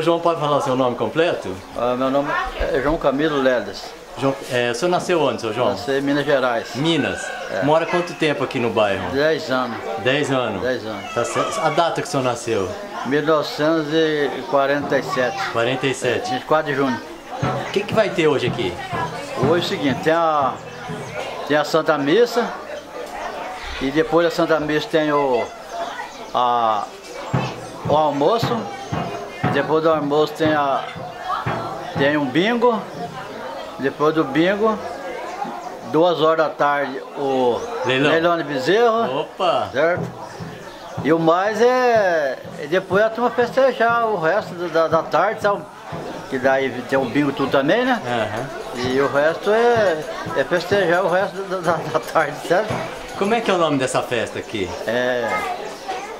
seu João, pode falar seu nome completo? Ah, meu nome é João Camilo Leles. João, é, o senhor nasceu onde, seu João? Nasci em Minas Gerais. Minas. Mora quanto tempo aqui no bairro? 10 anos. 10 anos. 10 anos. Tá certo. A data que o senhor nasceu? 1947. 47. 24 de junho. O que, que vai ter hoje aqui? Hoje é o seguinte, tem a, tem a Santa Missa e depois da Santa Missa tem o, a, o almoço, depois do almoço tem, a, tem um bingo, depois do bingo, duas horas da tarde o Leilão. de bezerro, Opa! certo? E o mais é é depois a turma festejar o resto da, da tarde, sabe? Que daí tem o bingo tudo também, né? Aham. E o resto é, é festejar o resto da, da- da tarde, certo? Como é que é o nome dessa festa aqui? É,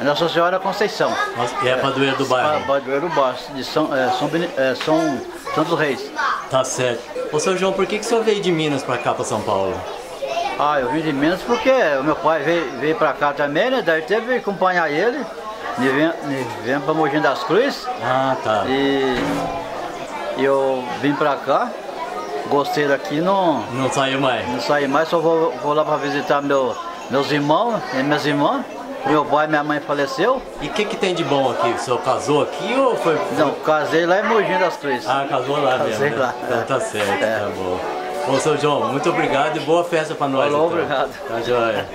é Nossa Senhora Conceição. Nossa, É a padroeira do bairro. Padroeiro do bairro, de São, é, São, é, São Santos Reis. Tá certo. Ô, seu João, por que, que o senhor veio de Minas pra cá, pra São Paulo? Ah, eu vim de Minas porque o meu pai veio, veio pra cá também, né? Daí teve que acompanhar ele. E vem, e vem pra Mogi das Cruzes. Ah, tá. E eu vim pra cá, gostei daqui, não, Não saiu mais? não saí mais, só vou, vou lá pra visitar meu, meus irmãos e minhas irmãs. Meu pai e minha mãe faleceu. E o que, que tem de bom aqui? O senhor casou aqui ou foi... Não, casei lá em Mogi das Cruzes. Ah, casou lá Casei mesmo, né? lá. Então tá certo, É. tá bom. Ô, seu João, muito obrigado e boa festa pra nós. Falou, então. obrigado. Tá joia.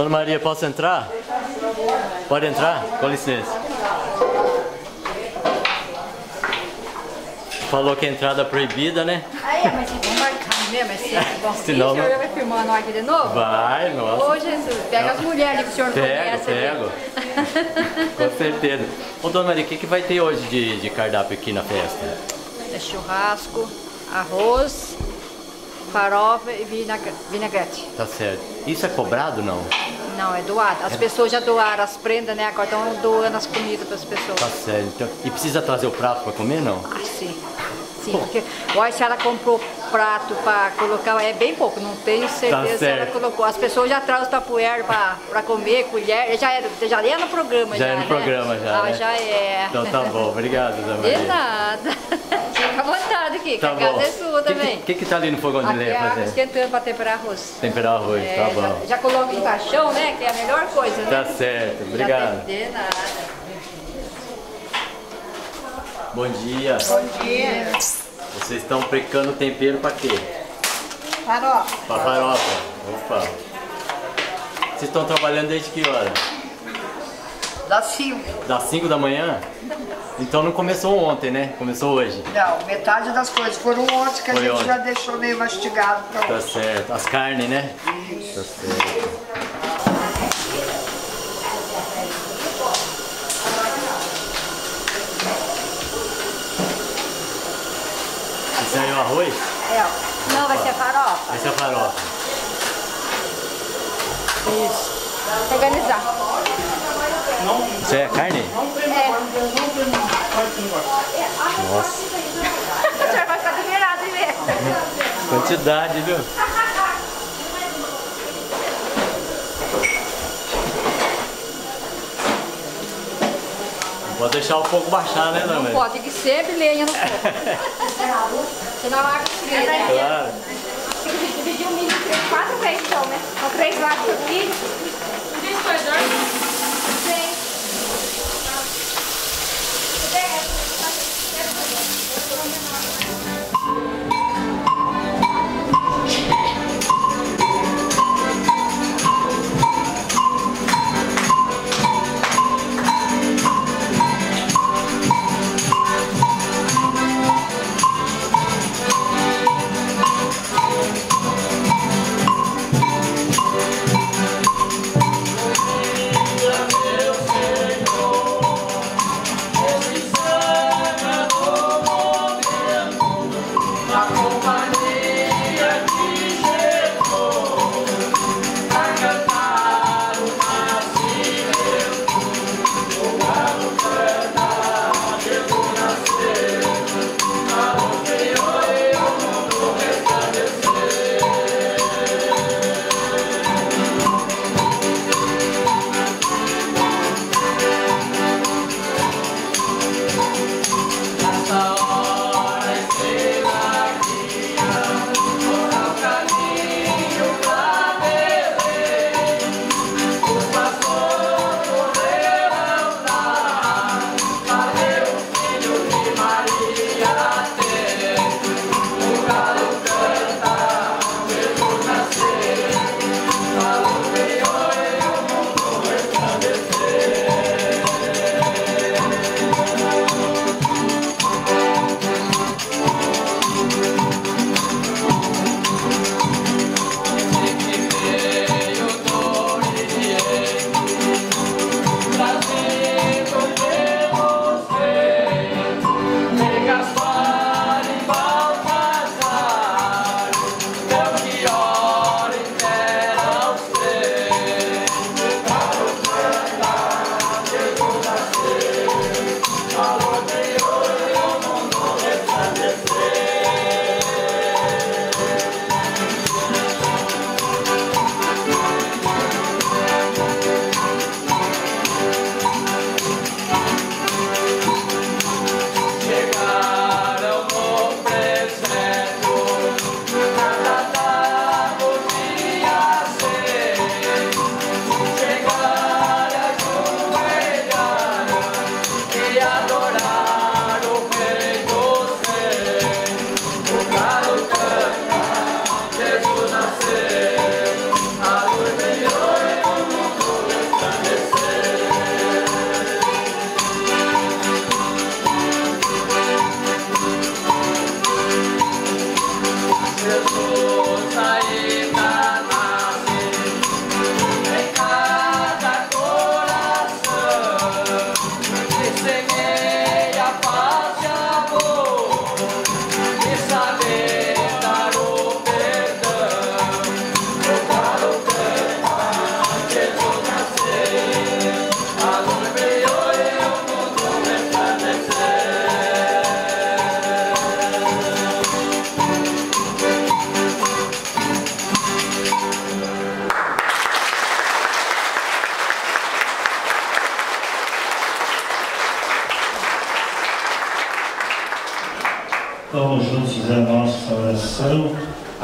Dona Maria, posso entrar? Pode entrar? Com licença. Falou que a entrada é proibida, né? Aí, mas vamos marcar mesmo, é sempre bom. Senão o senhor vai filmar nós aqui de novo? Vai, nossa. Ô, Jesus, pega as mulheres ali que o senhor não Pego, conhece. ali. Com certeza. Ô, Dona Maria, o que, que vai ter hoje de, de cardápio aqui na festa? É churrasco, arroz, farofa e vinagre- vinagrete. Tá certo. Isso é cobrado, não? Não, é doado. As pessoas já doaram as prendas, né? Agora estão doando as comidas para as pessoas. Tá certo. Então, e precisa trazer o prato pra comer, não? Ah, sim. Sim, porque olha, se ela comprou prato para colocar, é bem pouco, não tenho certeza se ela Tá colocou. As pessoas já trazem o tapuér para comer, colher, já é, já é no programa. Já Já, é no né? programa, já, Ah, né? já é. Então tá bom. Obrigado, De Maria. nada. Fica à vontade aqui, Tá que a bom. casa é sua O que, também. que, que que tá ali no fogão de lenha água fazendo? esquentando para temperar arroz. Temperar arroz, É, tá bom. já, já coloca em caixão, né? Que é a melhor coisa, né? Tá certo, Já obrigado. tem- De nada. Bom dia. Bom dia. Vocês estão precando tempero pra quê? Farofa. Pra farofa. Opa. Vocês estão trabalhando desde que hora? Das cinco. Das 5 da manhã? Então não começou ontem, né? Começou hoje. Não, metade das coisas foram ontem que a Foi gente ontem. já deixou meio mastigado pra Tá hoje. certo. As carnes, né? Tá certo. Isso aí é o arroz? É, não, vai ser farofa. É a farofa. Isso. Organizar. Isso é carne? Nossa. O senhor vai ficar admirado em ver. Quantidade, viu? Não pode deixar o fogo baixar, né, dona Maria? Pode que sempre lenha no fogo. Senão a água esfria, né? Claro. Tem que dividir o milho quatro vezes então, né? São três lados do milho.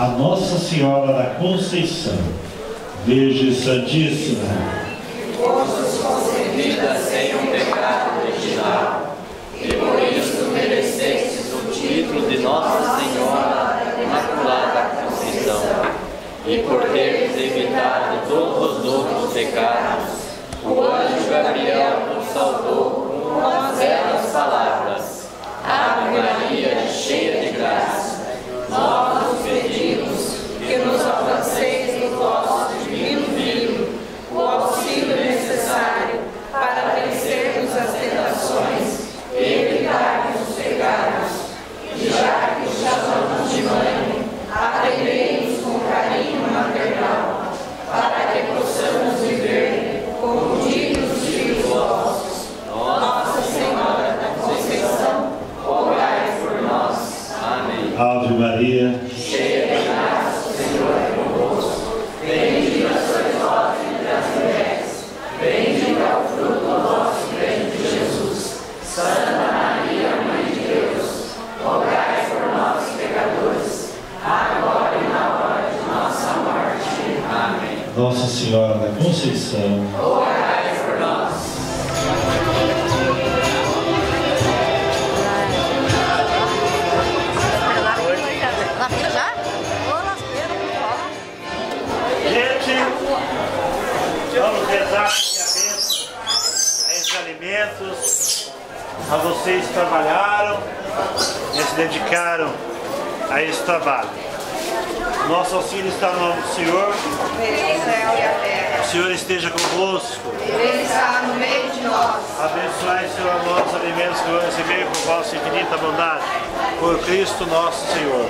a Nossa Senhora da Conceição. Virgem Santíssima. Que fostes concebida sem um pecado original, e por isso merecestes o título de Nossa Senhora Imaculada Conceição, e por teres evitado todos os outros pecados, convosco. Ele está no meio de nós. Abençoai, Senhor, os nossos alimentos que vamos receber por vossa infinita bondade. Por Cristo nosso Senhor.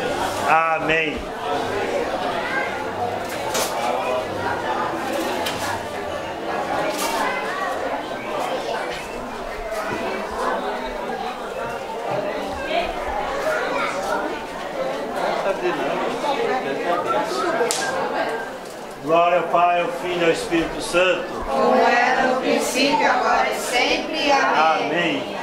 Amém. Glória ao Pai, ao Filho e ao Espírito Santo. Como era no princípio, agora e sempre. Amém. Amém.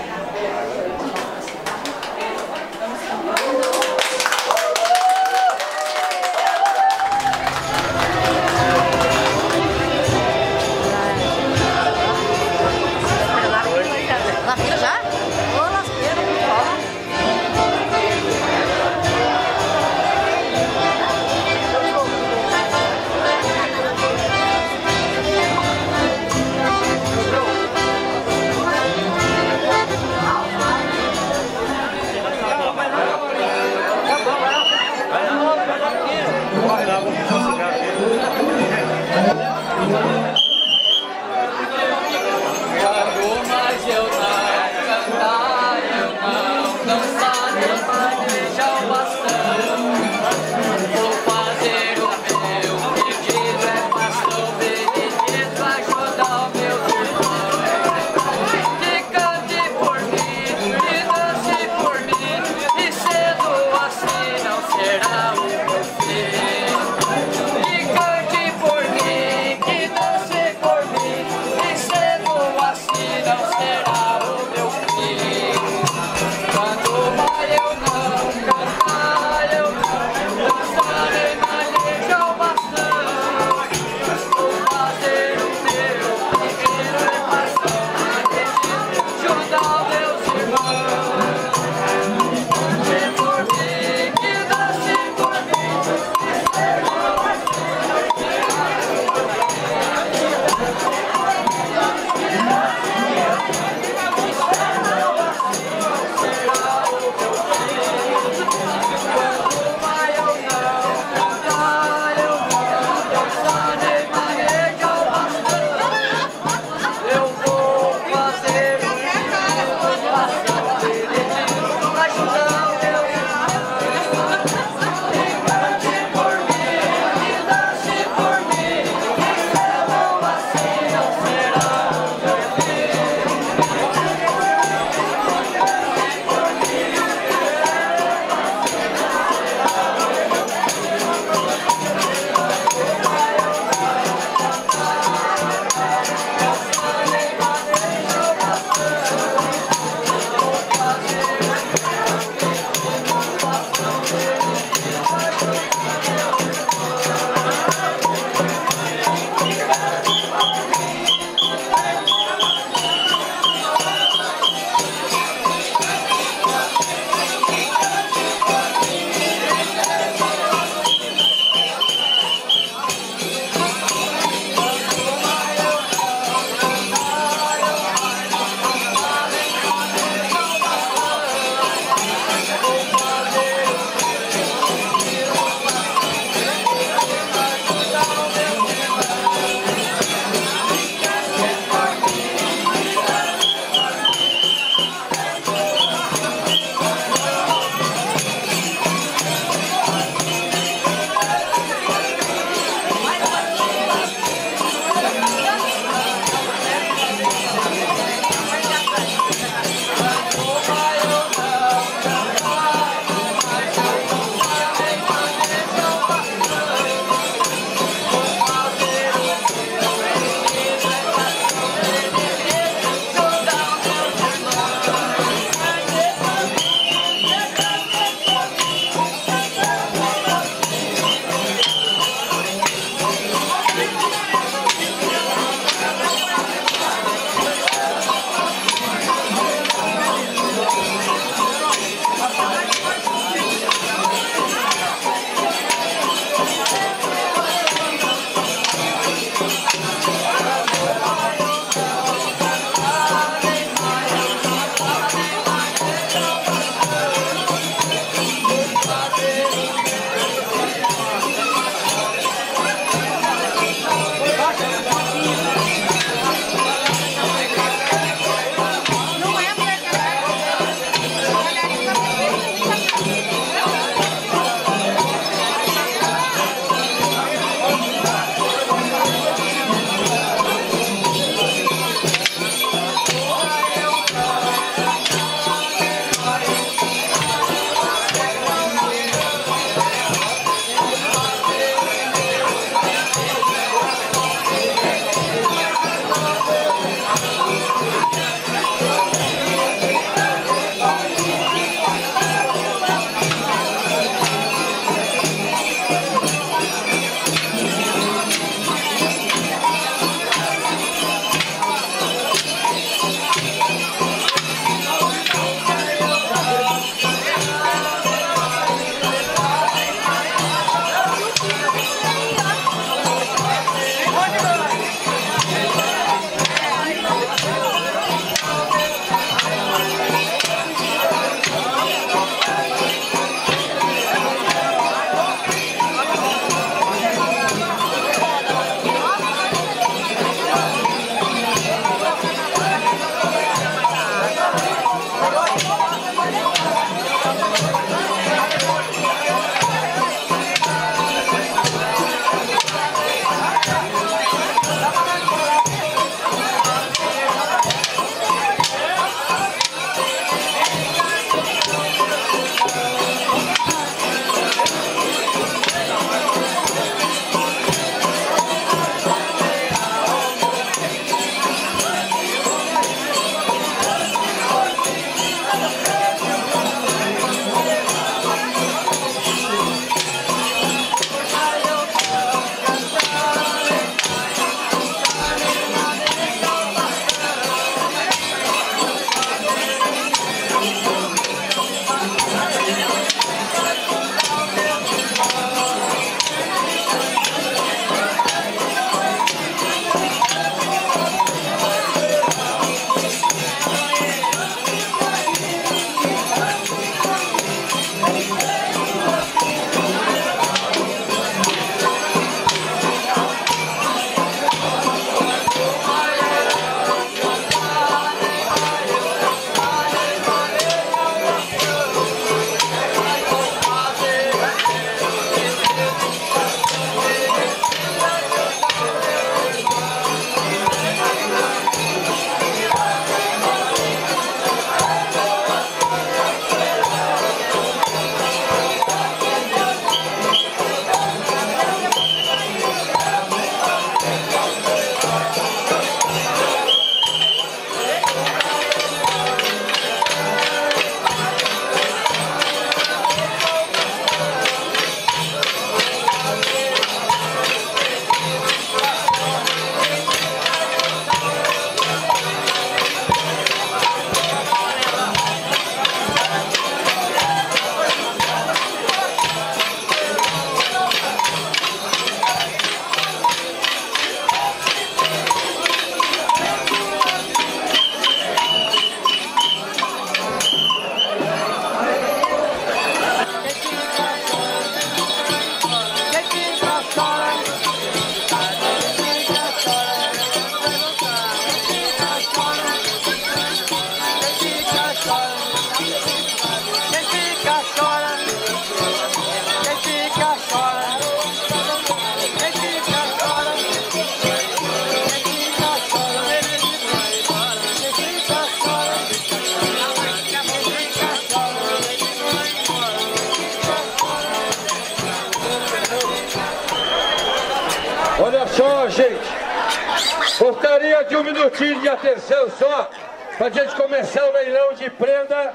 Começar o leilão de prenda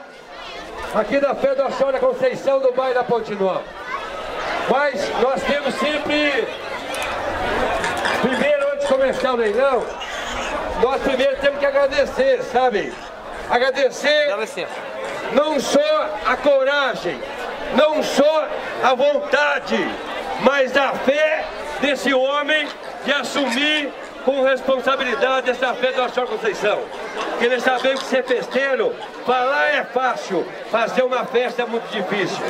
aqui da Fé da Conceição do bairro da Ponte Nova. Mas nós temos sempre, primeiro antes de começar o leilão, nós primeiro temos que agradecer, sabe? Agradecer não só a coragem, não só a vontade, mas a fé desse homem de assumir com responsabilidade essa do Senhor Conceição. Porque eles sabem que ser festeiro, falar é fácil, fazer uma festa é muito difícil.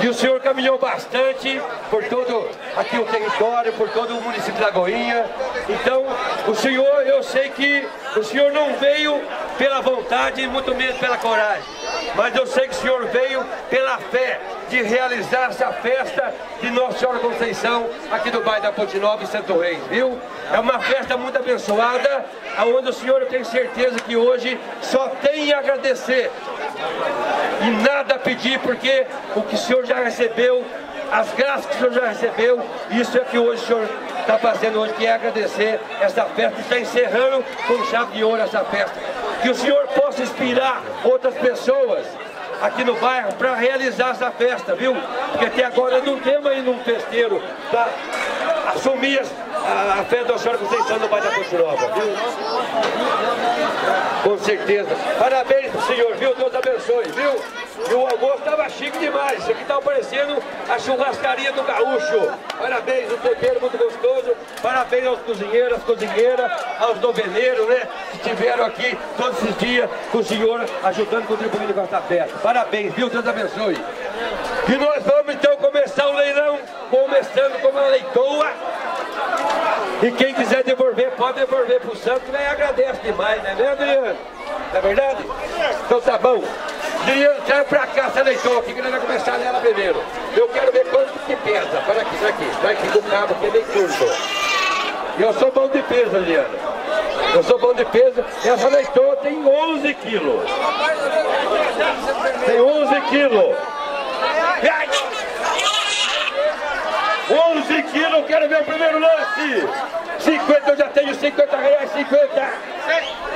E o senhor caminhou bastante por todo aqui o território, por todo o município da Goinha. Então, o senhor, eu sei que o senhor não veio pela vontade, muito menos pela coragem. Mas eu sei que o senhor veio pela fé de realizar essa festa de Nossa Senhora Conceição aqui do bairro da Ponte Nova em Santo Reis, viu? É uma festa muito abençoada, onde o senhor eu tenho certeza que hoje só tem a agradecer e nada a pedir, porque o que o senhor já recebeu, as graças que o senhor já recebeu, isso é que hoje o senhor está fazendo hoje, que é agradecer essa festa, está encerrando com chave de ouro essa festa. Que o senhor possa inspirar outras pessoas aqui no bairro para realizar essa festa, viu? Porque até agora não temos aí num festeiro para assumir a, a fé da Senhora Conceição no bairro da Nova, viu? Com certeza. Parabéns pro senhor, viu? Deus abençoe, viu? E o almoço estava chique demais. Isso aqui estava tá parecendo a churrascaria do gaúcho. Parabéns, o tempero muito gostoso. Parabéns aos cozinheiros, às cozinheiras, aos noveneiros, né? Que estiveram aqui todos esses dias com o senhor ajudando, contribuindo com essa festa. Parabéns, viu? Deus abençoe. E nós vamos então começar o leilão, começando com uma leitoa. E quem quiser devolver, pode devolver para o santo, que agradece demais, né, né Adriano? Não é verdade? Então tá bom. Traz pra cá leitoa aqui, que vamos começar nela primeiro. Eu quero ver quanto que pesa. Olha aqui, olha aqui. Vai aqui do cabo, que é bem curto. Eu sou bom de peso, Adriano. Eu sou bom de peso. Essa leitoa tem 11 quilos. Tem 11 quilos. 11 quilos, quero ver o primeiro lance. 50 eu já tenho, 50 reais, 50.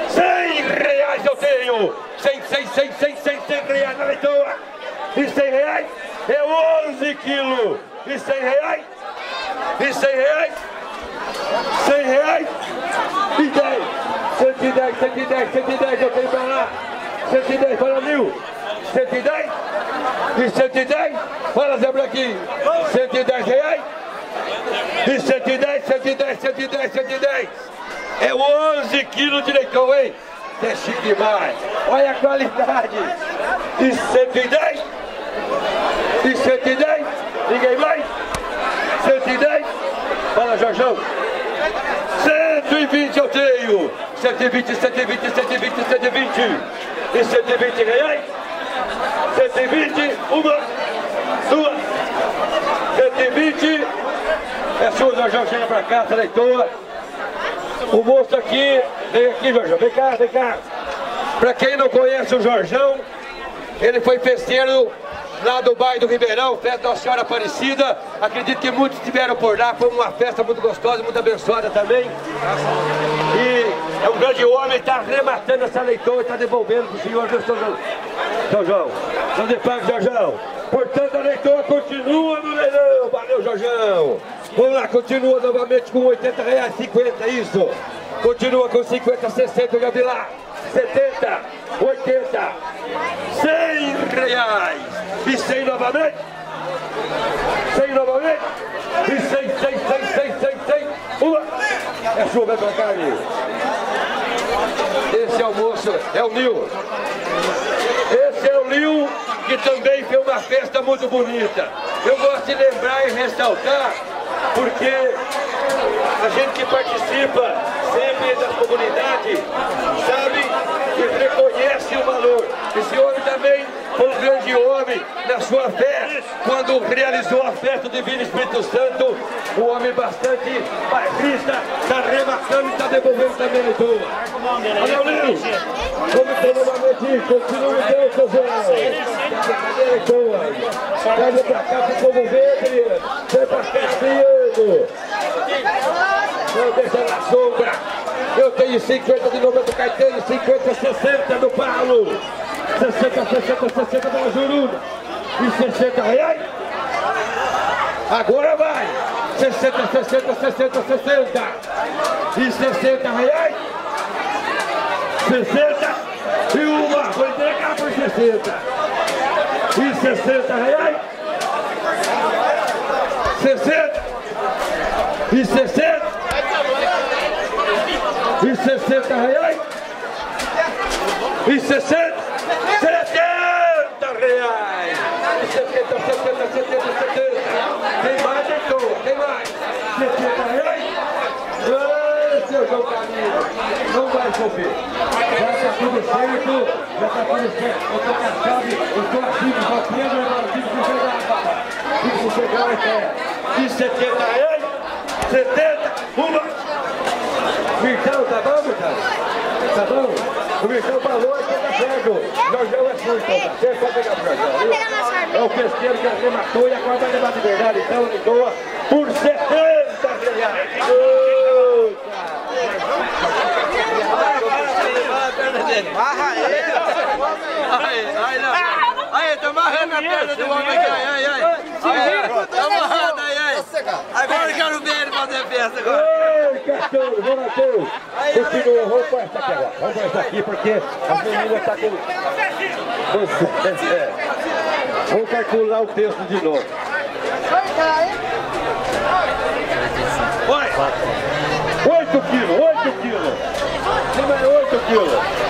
100 reais eu tenho. 100, 100, 100, 100, 100, 100 reais na leitoa. E 100 reais é 11 quilos. E 100 reais? E 100 reais? 100 reais? E 10. 110, 110, 110 eu tenho pra lá. 110 para mil. 110? E 110? Fala, Zé Branquinho. 110 reais? E 110, 110, 110, 110. É 11 quilos de leitão, hein? É chique demais. Olha a qualidade. E 110? E 110? Ninguém mais? 110? Fala, Jorjão. 120 eu tenho. 120, 120, 120, 120. E 120 reais? 120, uma, duas, 120, é sua, Jorjão, chega pra cá, leitoa. O moço aqui, vem aqui, Jorjão, vem cá, vem cá. Pra quem não conhece o Jorjão, ele foi festeiro lá do bairro do Ribeirão, festa da Senhora Aparecida. Acredito que muitos estiveram por lá, foi uma festa muito gostosa, muito abençoada também. E é um grande homem, está arrematando essa leitoa e está devolvendo para o senhor, viu, São João? João, de Paz, Jorjão. Portanto, a leitoa continua no leilão. Valeu, Jorjão. Vamos lá, continua novamente com 80 reais, 50, isso. Continua com 50, 60, Gavilá. 70, 80, 100 reais. E 100 novamente. 100 novamente. E 100, 100, 100, 100, 100, 100. Uma. É sua, vem pra cá, Nil. Esse almoço é o Nil. Esse é o Nil, que também fez uma festa muito bonita. Eu gosto de lembrar e ressaltar, porque a gente que participa sempre das comunidades sabe e reconhece o valor. Esse homem também foi um grande homem na sua fé, quando realizou a festa do Divino Espírito Santo, bastante bairrista, está remarcando e está devolvendo também no tua. O Lino, como tem novamente, continua então, seu Zé. Traz pra cá pro povo ver, querido. Vem pra cá, deixa na sombra. Eu tenho 50 de novo do Caetano, 50, 60 do Paulo. 60, 60, 60 da Juruna. E 60 reais. Agora vai. 60, 60, 60, 60. E 60 reais. 60. E uma. Vou entregar por 60. E 60 reais. 60. E 60. E 60 reais. E 60. 70 reais. E 70, 70, 70, 70. Quem mais deitou? Quem mais? 70 reais. Ô, seu João Camilo. Não chover. Já está tudo certo. Já está tudo certo. Eu estou com a chave. Eu estou aqui. Só Pedro agora. Tive que chegar a barra. Tive que chegar até. E 70 reais. 70. Uma. Mirtão, tá bom, Mirtão? Tá bom? O Mirtão falou que tá perto. Jorjão é surdo, tá certo? Pode pegar Jorjão. viu? É o pesqueiro que ele matou e agora vai levar de verdade. Então ele doa por 70 reais. Barra ele! Aí, aí, não. Aí, tá amarrando a perna do homem aqui, aí, aí, aí. Tá amarrando, aí, aí. Agora eu quero ver ele fazer festa agora. Ei, cachorro, Renato! Continua, vamos pôr essa aqui agora. Vamos pôr essa aqui porque a menina tá com... É. Vamos calcular o texto de novo. Vai! 8 quilos, 8 quilos! É 8 quilos!